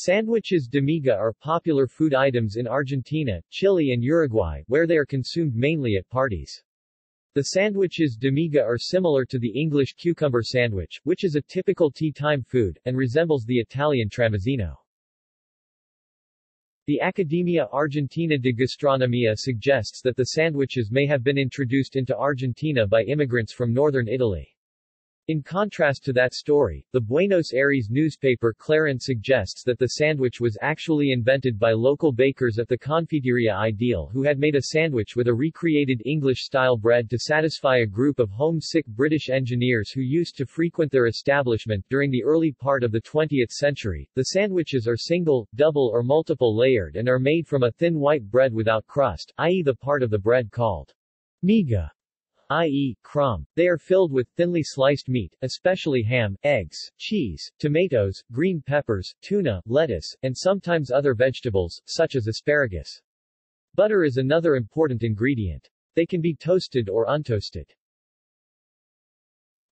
Sandwiches de miga are popular food items in Argentina, Chile and Uruguay, where they are consumed mainly at parties. The sandwiches de miga are similar to the English cucumber sandwich, which is a typical tea-time food, and resembles the Italian tramezzino. The Academia Argentina de Gastronomia suggests that the sandwiches may have been introduced into Argentina by immigrants from northern Italy. In contrast to that story, the Buenos Aires newspaper Clarín suggests that the sandwich was actually invented by local bakers at the Confiteria Ideal who had made a sandwich with a recreated English-style bread to satisfy a group of homesick British engineers who used to frequent their establishment during the early part of the 20th century. The sandwiches are single, double or multiple layered and are made from a thin white bread without crust, i.e. the part of the bread called miga i.e., crumb. They are filled with thinly sliced meat, especially ham, eggs, cheese, tomatoes, green peppers, tuna, lettuce, and sometimes other vegetables, such as asparagus. Butter is another important ingredient. They can be toasted or untoasted.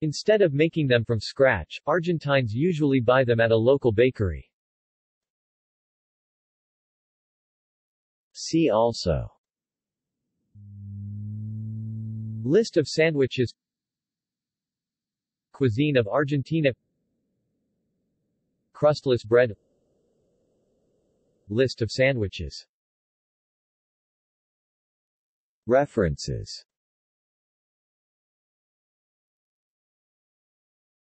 Instead of making them from scratch, Argentines usually buy them at a local bakery. See also List of sandwiches. Cuisine of Argentina. Crustless bread. List of sandwiches. References